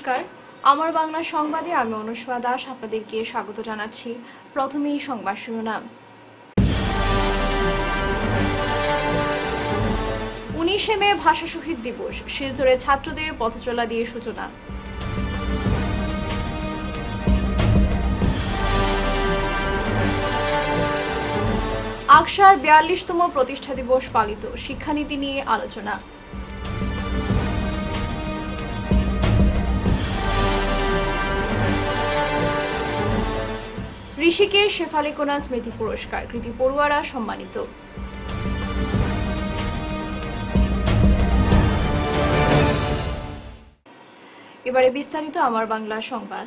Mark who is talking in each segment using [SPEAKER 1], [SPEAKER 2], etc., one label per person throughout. [SPEAKER 1] নমস্কার আমার বাংলা সংবাদে আমি অনুষ্মা দাস আপনাদেরকে স্বাগত জানাচ্ছি প্রথমেই সংবাদ শিরোনাম উনিশে মে ভাষা শহীদ দিবস শিলচরে ছাত্রদের পথচলা দিয়ে সূচনা আকসার বিয়াল্লিশতম প্রতিষ্ঠা দিবস পালিত শিক্ষানীতি নিয়ে আলোচনা ঋষিকে শেফালিকোনা স্মৃতি পুরস্কার কৃতি পড়ুয়ারা সম্মানিত এবারে বিস্তারিত আমার বাংলা সংবাদ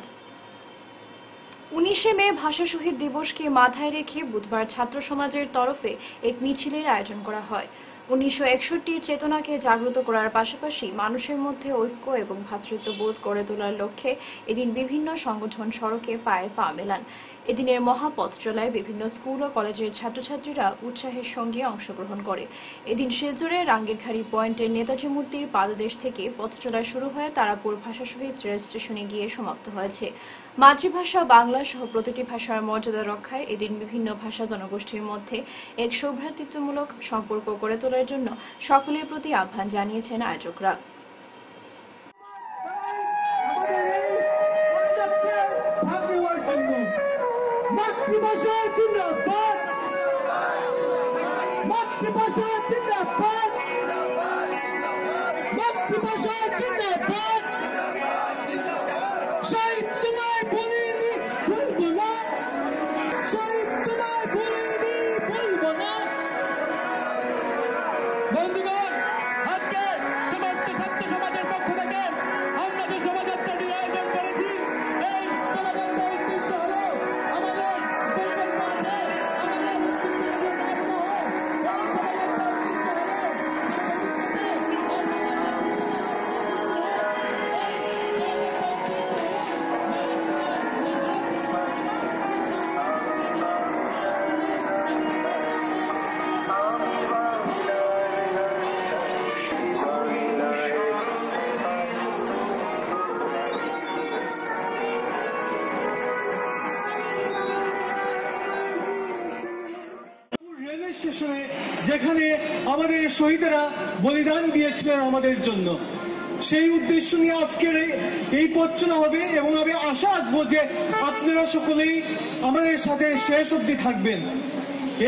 [SPEAKER 1] উনিশে মে ভাষা শহীদ দিবসকে মাথায় রেখে বুধবার ছাত্র সমাজের তরফে এক মিছিলের আয়োজন করা হয় উনিশশো একষট্টির চেতনাকে জাগ্রত করার পাশাপাশি মানুষের মধ্যে ঐক্য এবং ভ্রাতৃত্ববোধ গড়ে তোলার লক্ষ্যে এদিন বিভিন্ন সংগঠন সড়কে পায়ে পা মেলান এদিনের মহাপথ চলায় বিভিন্ন স্কুল ও কলেজের ছাত্রছাত্রীরা উৎসাহের সঙ্গে অংশগ্রহণ করে এদিন শিলচরে ঘাড়ি পয়েন্টের নেতাজি মূর্তির পাদদেশ থেকে পথ চলা শুরু হয়ে তারাপুর ভাষা শহীদ রেল স্টেশনে গিয়ে সমাপ্ত হয়েছে মাতৃভাষা বাংলা সহ প্রতিটি ভাষার মর্যাদা রক্ষায় এদিন বিভিন্ন ভাষা জনগোষ্ঠীর মধ্যে এক সৌভ্রাতৃত্বমূলক সম্পর্ক গড়ে তোলার জন্য সকলের প্রতি আহ্বান জানিয়েছেন আয়োজকরা
[SPEAKER 2] শহীদেরা বলিদান দিয়েছিলেন আমাদের জন্য সেই উদ্দেশ্য নিয়ে আজকের এই পথ হবে এবং আমি আশা রাখবো যে আপনারা সকলেই আমাদের সাথে শেষ অবধি থাকবেন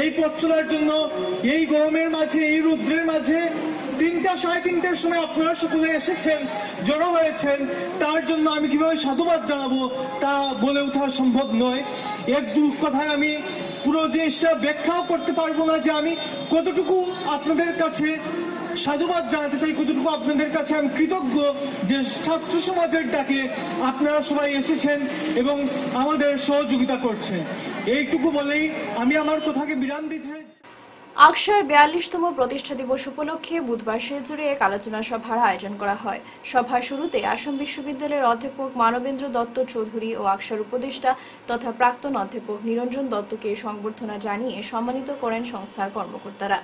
[SPEAKER 2] এই পথ চলার জন্য এই গরমের মাঝে এই রুদ্রের মাঝে তিনটা সাড়ে তিনটার সময় আপনারা সকলে এসেছেন জড়ো হয়েছেন তার জন্য আমি কিভাবে সাধুবাদ জানাবো তা বলে ওঠা সম্ভব নয় এক দু কথায় আমি পুরো জিনিসটা ব্যাখ্যাও করতে পারবো না যে আমি কতটুকু আপনাদের কাছে সাধুবাদ জানাতে চাই কতটুকু আপনাদের কাছে আমি কৃতজ্ঞ যে ছাত্র সমাজের ডাকে আপনারা সবাই এসেছেন এবং আমাদের সহযোগিতা করছে এইটুকু বলেই আমি আমার কথাকে বিরাম
[SPEAKER 1] দিচ্ছি আকসার বিয়াল্লিশতম প্রতিষ্ঠা দিবস উপলক্ষে বুধবার শিলচুরে এক আলোচনা সভার আয়োজন করা হয় সভার শুরুতে আসাম বিশ্ববিদ্যালয়ের অধ্যাপক মানবেন্দ্র দত্ত চৌধুরী ও আকসার উপদেষ্টা তথা প্রাক্তন অধ্যাপক নিরঞ্জন দত্তকে সংবর্ধনা জানিয়ে সম্মানিত করেন সংস্থার কর্মকর্তারা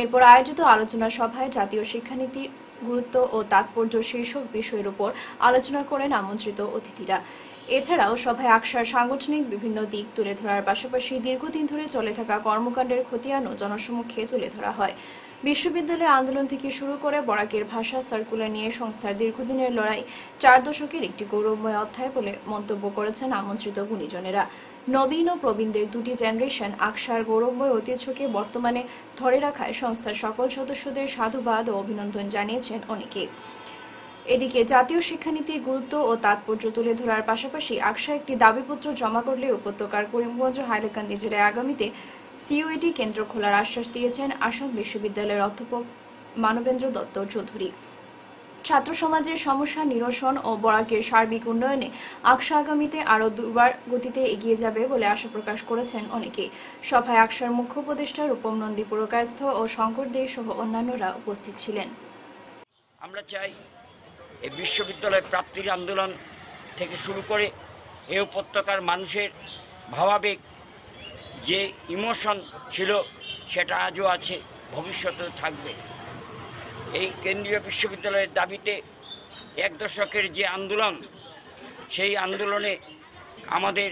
[SPEAKER 1] এরপর আয়োজিত আলোচনা সভায় জাতীয় শিক্ষানীতির গুরুত্ব ও তাৎপর্য শীর্ষক বিষয়ের উপর আলোচনা করেন আমন্ত্রিত অতিথিরা এছাড়াও সভায় আকসার সাংগঠনিক বিভিন্ন দিক তুলে ধরার পাশাপাশি দীর্ঘদিন ধরে চলে থাকা কর্মকাণ্ডের খতিয়ানও জনসমক্ষে তুলে ধরা হয় বিশ্ববিদ্যালয় আন্দোলন থেকে শুরু করে বরাকের ভাষা সার্কুলার নিয়ে সংস্থার দীর্ঘদিনের লড়াই চার দশকের একটি গৌরবময় অধ্যায় বলে মন্তব্য করেছেন আমন্ত্রিত গুণীজনেরা নবীন ও প্রবীণদের দুটি জেনারেশন আকসার গৌরবময় ঐতিহ্যকে বর্তমানে ধরে রাখায় সংস্থার সকল সদস্যদের সাধুবাদ ও অভিনন্দন জানিয়েছেন অনেকে এদিকে জাতীয় শিক্ষানীতির গুরুত্ব ও তাৎপর্য তুলে ধরার পাশাপাশি আকশা একটি দাবিপত্র জমা করলে উপত্যকার করিমগঞ্জ হাইলাকান্দি জেলায় আগামীতে সিইউটি e কেন্দ্র খোলার আশ্বাস দিয়েছেন আসাম বিশ্ববিদ্যালয়ের অধ্যাপক মানবেন্দ্র দত্ত চৌধুরী ছাত্র সমাজের সমস্যা নিরসন ও বরাকের সার্বিক উন্নয়নে আকশা আগামীতে আরও দুর্বার গতিতে এগিয়ে যাবে বলে আশা প্রকাশ করেছেন অনেকে সভায় আকশার মুখ্য উপদেষ্টা রূপম নন্দী পুরকায়স্থ ও শঙ্কর দে সহ অন্যান্যরা উপস্থিত ছিলেন
[SPEAKER 3] আমরা চাই এই বিশ্ববিদ্যালয় প্রাপ্তির আন্দোলন থেকে শুরু করে এ উপত্যকার মানুষের ভাবাবেগ যে ইমোশন ছিল সেটা আজও আছে ভবিষ্যতেও থাকবে এই কেন্দ্রীয় বিশ্ববিদ্যালয়ের দাবিতে এক দশকের যে আন্দোলন সেই আন্দোলনে আমাদের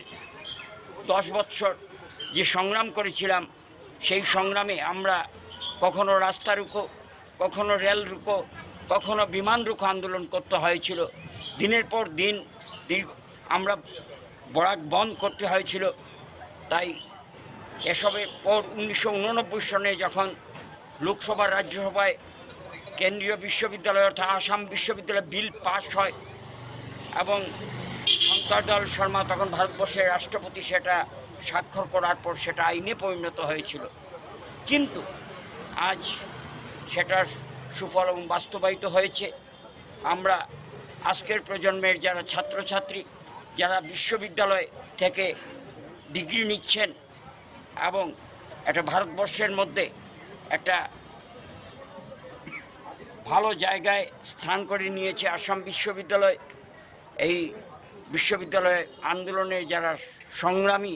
[SPEAKER 3] দশ বৎসর যে সংগ্রাম করেছিলাম সেই সংগ্রামে আমরা কখনো রাস্তা রুখো কখনো রেল রুখো কখনো বিমান রুখ আন্দোলন করতে হয়েছিল দিনের পর দিন দীর্ঘ আমরা বরাক বন্ধ করতে হয়েছিল তাই এসবের পর উনিশশো সনে যখন লোকসভা রাজ্যসভায় কেন্দ্রীয় বিশ্ববিদ্যালয় অর্থাৎ আসাম বিশ্ববিদ্যালয় বিল পাস হয় এবং শঙ্করদল শর্মা তখন ভারতবর্ষের রাষ্ট্রপতি সেটা স্বাক্ষর করার পর সেটা আইনে পরিণত হয়েছিল কিন্তু আজ সেটার সুফল এবং বাস্তবায়িত হয়েছে আমরা আজকের প্রজন্মের যারা ছাত্রছাত্রী যারা বিশ্ববিদ্যালয় থেকে ডিগ্রি নিচ্ছেন এবং একটা ভারতবর্ষের মধ্যে একটা ভালো জায়গায় স্থান করে নিয়েছে আসাম বিশ্ববিদ্যালয় এই বিশ্ববিদ্যালয়ে আন্দোলনে যারা সংগ্রামী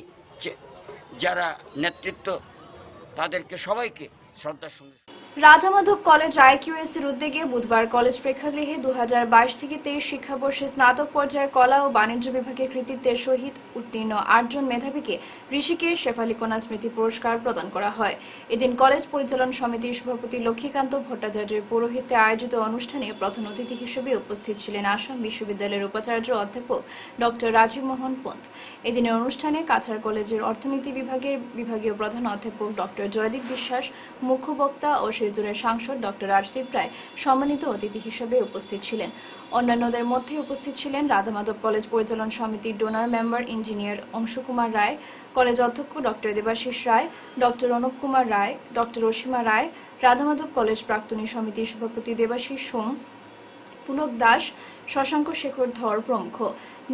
[SPEAKER 3] যারা নেতৃত্ব তাদেরকে সবাইকে শ্রদ্ধার সঙ্গে
[SPEAKER 1] রাধামাধব কলেজ আইকিউএসির উদ্যোগে বুধবার কলেজ প্রেক্ষাগৃহে দু থেকে তেইশ শিক্ষাবর্ষে স্নাতক পর্যায়ে কলা ও বাণিজ্য বিভাগে কৃতিত্বের সহিত উত্তীর্ণ আটজন মেধাবীকে ঋষিকের শেফালিকোনা স্মৃতি পুরস্কার প্রদান করা হয় এদিন কলেজ পরিচালন সমিতির সভাপতি লক্ষ্মীকান্ত ভট্টাচার্যের পৌরোহিত্যে আয়োজিত অনুষ্ঠানে প্রধান অতিথি হিসেবে উপস্থিত ছিলেন আসাম বিশ্ববিদ্যালয়ের উপাচার্য অধ্যাপক ড রাজীব মোহন পন্থ এদিনের অনুষ্ঠানে কাছাড় কলেজের অর্থনীতি বিভাগের বিভাগীয় প্রধান অধ্যাপক ড জয়দীপ বিশ্বাস মুখ্য বক্তা ও শিলচরের সাংসদ ডক্টর রাজদীপ রায় সম্মানিত অতিথি হিসেবে উপস্থিত ছিলেন অন্যান্যদের মধ্যে উপস্থিত ছিলেন রাধামাধব কলেজ পরিচালন সমিতির donor member engineer Anshu Kumar Roy college অধ্যক্ষ doctor Debashis Roy doctor Anup Kumar Roy doctor Asima Roy Radhamadhab college প্রাক্তনী সমিতির সভাপতি দেবাশিস সোম পুলক দাস শশাঙ্ক শেখর ধর প্রমুখ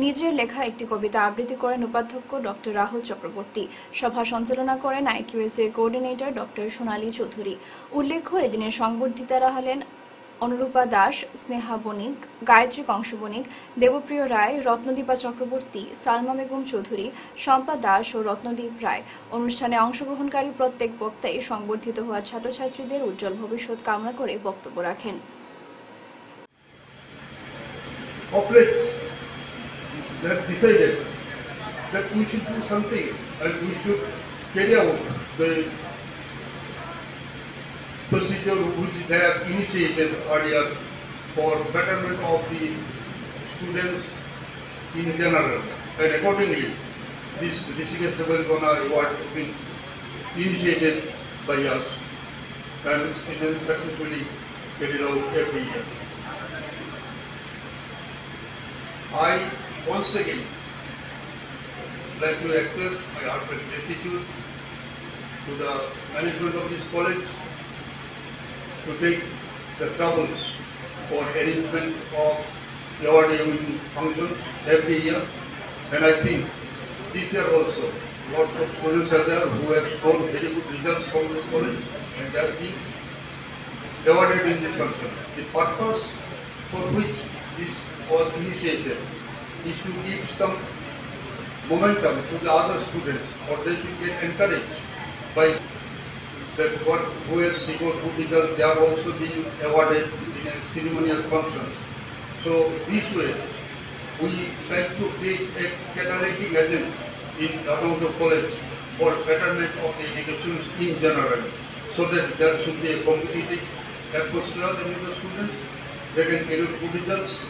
[SPEAKER 1] নিজের লেখা একটি কবিতা আবৃত্তি করেন উপাধ্যক্ষ ডক্টর রাহুল চক্রবর্তী সভা সঞ্চালনা করেন আইকিউএস এর কোঅর্ডিনেটর ডক্টর সোনালী চৌধুরী উল্লেখ্য এদিনের সংবর্ধিতারা হলেন অনুরূপা দাস স্নেহা বণিক গায়ত্রী কংস বণিক দেবপ্রিয় রায় রত্নদীপা চক্রবর্তী সালমা বেগম চৌধুরী শম্পা দাস ও রত্নদীপ রায় অনুষ্ঠানে অংশগ্রহণকারী প্রত্যেক বক্তাই সংবর্ধিত হওয়া ছাত্রছাত্রীদের উজ্জ্বল ভবিষ্যৎ কামনা করে বক্তব্য রাখেন
[SPEAKER 4] operates that decided that we should do something and we should carry out the procedure which they have initiated earlier for betterment of the students in general and accordingly this Rishikesh Sabharikona award has been initiated by us and been successfully carried out every year. I once again like to express my heartfelt gratitude to the management of this college to take the troubles for arrangement of the award function every year and I think this year also lots of students are there who have shown very good results from this college and they have been awarded in this function. The purpose for which this was initiated is to give some momentum to the other students or they should get encouraged by that what whoever Sigurd results, they are also being awarded in a ceremonious functions. So this way, we try to create a catalytic agent in the College for betterment of the education in general, so that there should be a competitive atmosphere among the students, they can give good results,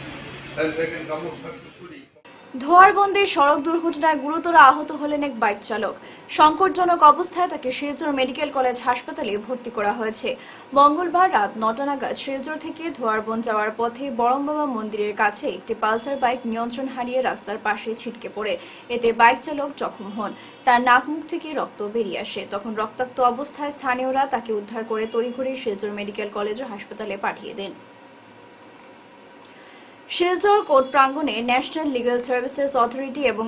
[SPEAKER 1] ধোয়ারবন্দের সড়ক দুর্ঘটনায় গুরুতর আহত হলেন এক bike চালক সংকটজনক অবস্থায় তাকে শিলচর মেডিকেল কলেজ হাসপাতালে ভর্তি করা হয়েছে মঙ্গলবার রাত নটা নাগাদ শিলচর থেকে ধোয়ারবন যাওয়ার পথে বরংবাবা মন্দিরের কাছে একটি পালসার বাইক নিয়ন্ত্রণ হারিয়ে রাস্তার পাশে ছিটকে পড়ে এতে বাইক চালক জখম হন তার নাক মুখ থেকে রক্ত বেরিয়ে আসে তখন রক্তাক্ত অবস্থায় স্থানীয়রা তাকে উদ্ধার করে তড়িঘড়ি শিলচর মেডিকেল কলেজ ও হাসপাতালে পাঠিয়ে দেন শিলচর কোর্ট প্রাঙ্গণে ন্যাশনাল লিগাল সার্ভিসেস অথরিটি এবং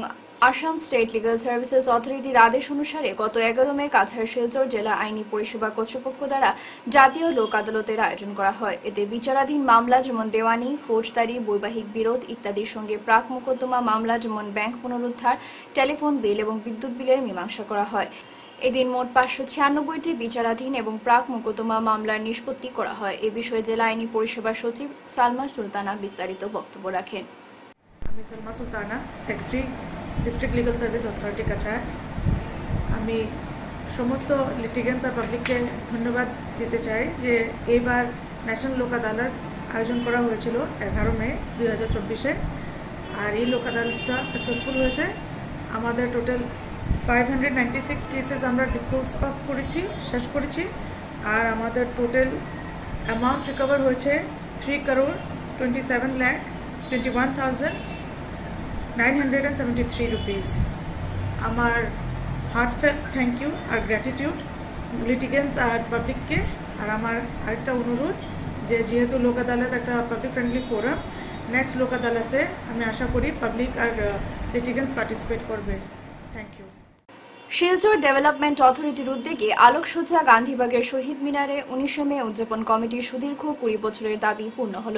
[SPEAKER 1] আসাম স্টেট লিগাল সার্ভিসেস অথরিটির আদেশ অনুসারে গত এগারো মে কাছাড় শিলচর জেলা আইনি পরিষেবা কর্তৃপক্ষ দ্বারা জাতীয় লোক আদালতের আয়োজন করা হয় এতে বিচারাধীন মামলা যেমন দেওয়ানি ফৌজদারি বৈবাহিক বিরোধ ইত্যাদির সঙ্গে প্রাক মোকদ্দমা মামলা যেমন ব্যাংক পুনরুদ্ধার টেলিফোন বিল এবং বিদ্যুৎ বিলের মীমাংসা করা হয় এদিন মোট পাঁচশো ছিয়ানব্বইটি বিচারাধীন এবং প্রাক মোকদ্দমা মামলার নিষ্পত্তি করা হয় এ বিষয়ে জেলা আইনি পরিষেবা সচিব সালমা সুলতানা বিস্তারিত বক্তব্য রাখেন আমি Salma Sultana secretary district legal service authority Cachar আমি সমস্ত লিটিগেন্স আর পাবলিককে ধন্যবাদ দিতে চাই যে এবার ন্যাশনাল লোক আদালত আয়োজন করা হয়েছিল এগারো মে দুই হাজার চব্বিশে আর এই লোক আদালতটা সাকসেসফুল হয়েছে আমাদের total five hundred six cases আমরা ডিসপোজ অফ করেছি শেষ করেছি আর আমাদের টোটাল অ্যামাউন্ট রিকভার হয়েছে three crore twenty seven lakh twenty one nine hundred and seventy three rupees আমার হার্টফেল থ্যাংক ইউ আর গ্র্যাটিটিউড লিটিগেন্স আর পাবলিককে আর আমার আরেকটা অনুরোধ যে যেহেতু লোক আদালত একটা পাবলিক ফ্রেন্ডলি ফোরাম নেক্সট লোক আদালতে আমি আশা করি পাবলিক আর লিটিগেন্স পার্টিসিপেট করবে থ্যাংক ইউ শিলচর ডেভেলপমেন্ট অথরিটির উদ্যোগে আলোকসজ্জা গান্ধীবাগের শহীদ মিনারে উনিশে মে উদযাপন কমিটির সুদীর্ঘ কুড়ি বছরের দাবি পূর্ণ হল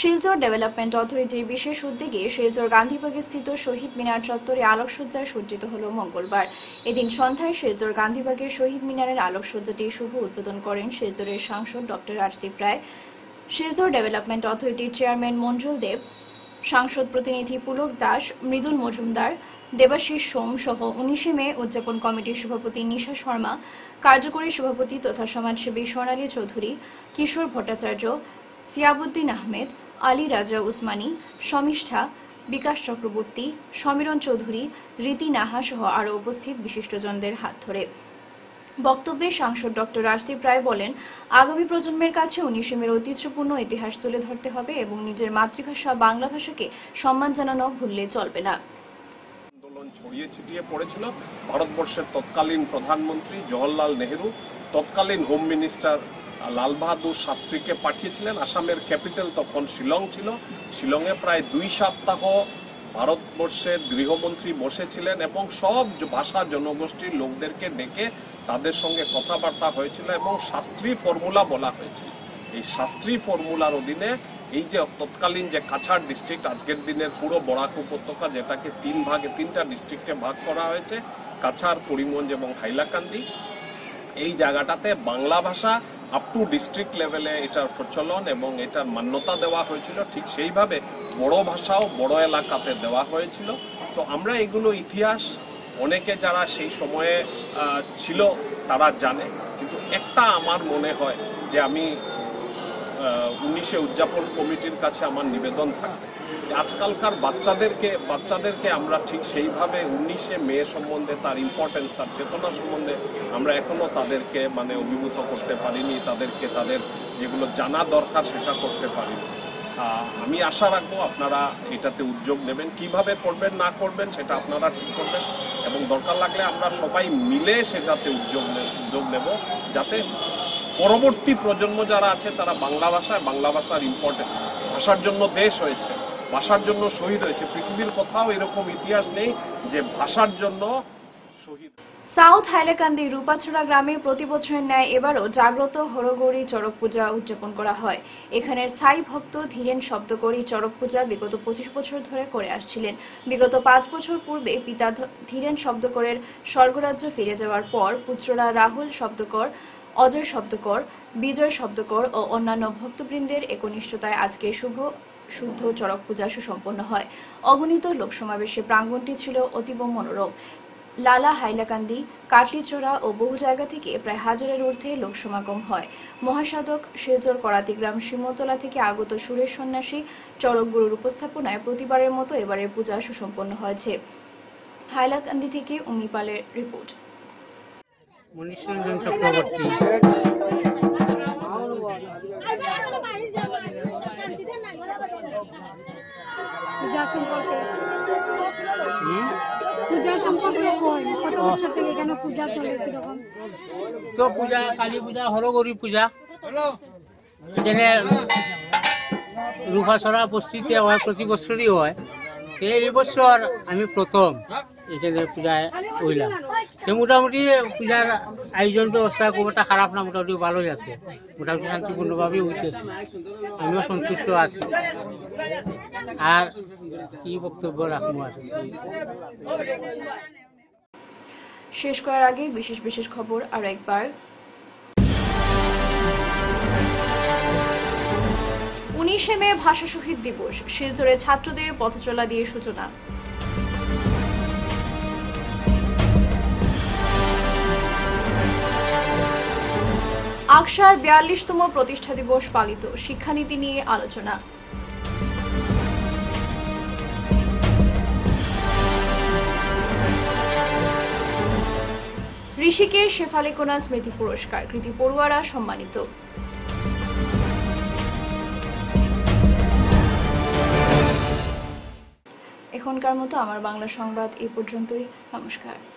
[SPEAKER 1] শিলচর ডেভেলপমেন্ট অথরিটির বিশেষ উদ্যোগে শিলচর গান্ধীবাগে স্থিত শহীদ মিনার চত্বরে আলোকসজ্জায় সজ্জিত হল মঙ্গলবার এদিন সন্ধ্যায় শিলচর গান্ধীবাগের শহীদ মিনারের আলোকসজ্জাটি শুভ উদ্বোধন করেন শিলচরের সাংসদ ডক্টর রাজদীপ রায় শিলচর ডেভেলপমেন্ট অথরিটির চেয়ারম্যান মঞ্জুল দেব সাংসদ প্রতিনিধি পুলক দাস মৃদুল মজুমদার দেবাশিস সোম সহ উনিশে মে উদযাপন কমিটির সভাপতি নিশা শর্মা কার্যকরী সভাপতি তথা সমাজসেবী সোনালী চৌধুরী কিশোর ভট্টাচার্য সিয়াবুদ্দিন আহমেদ আলী রাজা উসমানী সমিষ্ঠা বিকাশ চক্রবর্তী সমীরণ চৌধুরী রীতি নাহা সহ আরও উপস্থিত বিশিষ্টজনদের হাত ধরে বক্তব্যে সাংসদ ডক্টর রাজদীপ রায় বলেন আগামী প্রজন্মের কাছে উনিশে মের ঐতিহ্যপূর্ণ ইতিহাস তুলে ধরতে হবে এবং নিজের মাতৃভাষা বাংলা ভাষাকে সম্মান জানানো ভুললে চলবে না
[SPEAKER 2] আন্দোলন ছড়িয়ে ছিটিয়ে পড়েছিল ভারতবর্ষের তৎকালীন প্রধানমন্ত্রী জওহরলাল নেহেরু তৎকালীন হোম মিনিস্টার লাল বাহাদুর শাস্ত্রীকে পাঠিয়েছিলেন আসামের ক্যাপিটাল তখন শিলং ছিল শিলংয়ে প্রায় দুই সপ্তাহ ভারতবর্ষের গৃহমন্ত্রী বসেছিলেন এবং সব ভাষা জনগোষ্ঠীর লোকদেরকে ডেকে তাদের সঙ্গে কথাবার্তা হয়েছিল এবং শাস্ত্রী ফর্মুলা বলা হয়েছিল এই শাস্ত্রী ফর্মুলার অধীনে এই যে তৎকালীন যে কাছাড় ডিস্ট্রিক্ট আজকের দিনের পুরো বরাক উপত্যকা যেটাকে তিন ভাগে তিনটা ডিস্ট্রিক্টে ভাগ করা হয়েছে কাছাড় করিমগঞ্জ এবং হাইলাকান্দি এই জায়গাটাতে বাংলা ভাষা আপ টু ডিস্ট্রিক্ট লেভেলে এটার প্রচলন এবং এটার মান্যতা দেওয়া হয়েছিল ঠিক সেইভাবে বড় ভাষাও বড় এলাকাতে দেওয়া হয়েছিল তো আমরা এগুলো ইতিহাস অনেকে যারা সেই সময়ে ছিল তারা জানে কিন্তু একটা আমার মনে হয় যে আমি উনিশে উদযাপন কমিটির কাছে আমার নিবেদন থাকবে আজকালকার বাচ্চাদেরকে বাচ্চাদেরকে আমরা ঠিক সেইভাবে উনিশে মে সম্বন্ধে তার ইম্পর্টেন্স তার চেতনা সম্বন্ধে আমরা এখনও তাদেরকে মানে অভিভূত করতে পারিনি তাদেরকে তাদের যেগুলো জানা দরকার সেটা করতে পারিনি আমি আশা রাখবো আপনারা এটাতে উদ্যোগ নেবেন কিভাবে করবেন না করবেন সেটা আপনারা ঠিক করবেন এবং দরকার লাগলে আমরা সবাই মিলে সেটাতে উদ্যোগ উদ্যোগ নেব যাতে পরবর্তী প্রজন্ম যারা আছে তারা বাংলা ভাষায় বাংলা ভাষার ইম্পর্টেন্ট ভাষার জন্য দেশ হয়েছে ভাষার জন্য শহীদ হয়েছে পৃথিবীর কোথাও এরকম ইতিহাস নেই যে ভাষার জন্য শহীদ
[SPEAKER 1] সাউথ হাইলাকান্দি রূপাছড়া গ্রামে প্রতি বছরের ন্যায় এবারও জাগ্রত হরগৌরী চড়ক পূজা উদযাপন করা হয় এখানে স্থায়ী ভক্ত ধীরেন শব্দকরি চড়ক পূজা বিগত পঁচিশ বছর ধরে করে আসছিলেন বিগত পাঁচ বছর পূর্বে পিতা ধীরেন শব্দকরের স্বর্গরাজ্য ফিরে যাওয়ার পর পুত্ররা রাহুল শব্দকর অজয় শব্দকর বিজয় শব্দকর ও অন্যান্য ভক্তবৃন্দের একনিষ্ঠতায় আজকে শুভ শুদ্ধ চড়ক পূজা সুসম্পন্ন হয় অগণিত লোকসমাবেশে প্রাঙ্গণটি ছিল অতীব মনোরম লালা হাইলাকান্দি কাটলিচোরা ও বহু জায়গা থেকে প্রায় হাজারের ঊর্ধ্বে লোক সমাগম হয় মহাসাধক শিলচর করাতিগ্রাম শিমতলা থেকে আগত সুরের সন্ন্যাসী চরকগুরুর উপস্থাপনায় প্রতিবারের মতো এবারের পূজা সুসম্পন্ন হয়েছে হাইলাকান্দি থেকে উমিপালের রিপোর্ট
[SPEAKER 4] মনীষ চক্রবর্তী পূজা সম্পর্কে
[SPEAKER 3] পূজা
[SPEAKER 1] সম্পর্কে বই কত বছর থেকে এখানে পূজা চলে কিরকম
[SPEAKER 3] তো পূজা কালী পূজা হরগৌরী পূজা যেখানে রূপাছড়া বস্তিতে হয় প্রতি বছরই হয় এই বছর আমি প্রথম এখানে পূজায় হইলাম মোটামুটি পূজার আয়োজন ব্যবস্থা খুব একটা খারাপ না মোটামুটি ভালোই আছে মোটামুটি শান্তিপূর্ণভাবে উঠেছে আমিও সন্তুষ্ট আছি
[SPEAKER 4] আর কি বক্তব্য রাখবো আর
[SPEAKER 3] শেষ
[SPEAKER 1] করার আগে বিশেষ বিশেষ খবর আর একবার উনিশে মে ভাষা শহীদ দিবস শিলচরে ছাত্রদের পথচলা দিয়ে সূচনা আকসার বিয়াল্লিশতম প্রতিষ্ঠা দিবস পালিত শিক্ষানীতি নিয়ে আলোচনা ঋষিকেশ শেফালিকোনা স্মৃতি পুরস্কার কৃতি পড়ুয়ারা সম্মানিত এখনকার মতো আমার বাংলা সংবাদ এই পর্যন্তই নমস্কার